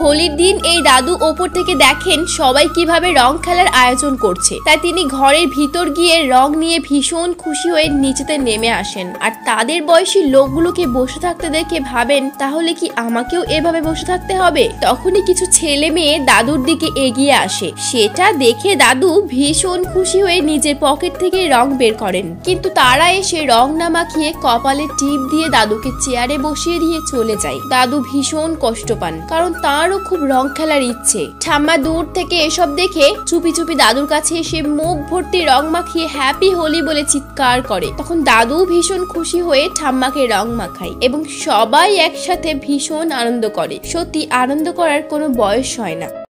হোলির দিন এই দাদু ওপর থেকে দেখেন সবাই কীভাবে রং খেলার আয়োজন করছে। তাই তিনি ঘরের ভিতর গিয়ে রং নিয়ে ভীষণ খুশি হয়ে নিচেতে নেমে আসেন। আর তাদের বয়সী লোকগুলোকে বসে থাকতে দেখে ভাবেন, তাহলে কি আমাকেও এভাবে বসে থাকতে হবে? তখনই কিছু ছেলে মেয়ে দাদুর দিকে এগিয়ে আসে। সেটা দেখে দাদু ভীষণ খুশি হয়ে নিজের পকেট থেকে রং বের করেন। কিন্তু তারা এসে রং না মাখিয়ে কপালে টিপ দিয়ে দাদুকে চেয়ারে বসিয়ে দিয়ে চলে যায়। দাদু ভীষণ কষ্ট পান। কারণ তারও খুব রং খেলার ইচ্ছে। ঠাম্মা দূর থেকে এসব দেখে চুপি চুপি দাদুর কাছে এসে মুখ ভর্তি রং মাখিয়ে হ্যাপি হোলি বলে চিৎকার করে। তখন দাদু ভীষণ খুশি হয়ে ঠাম্মাকে রং মাখায় এবং সবাই একসাথে ভীষণ আনন্দ করে। সত্যি আনন্দ করার কোনো বয়স হয় না।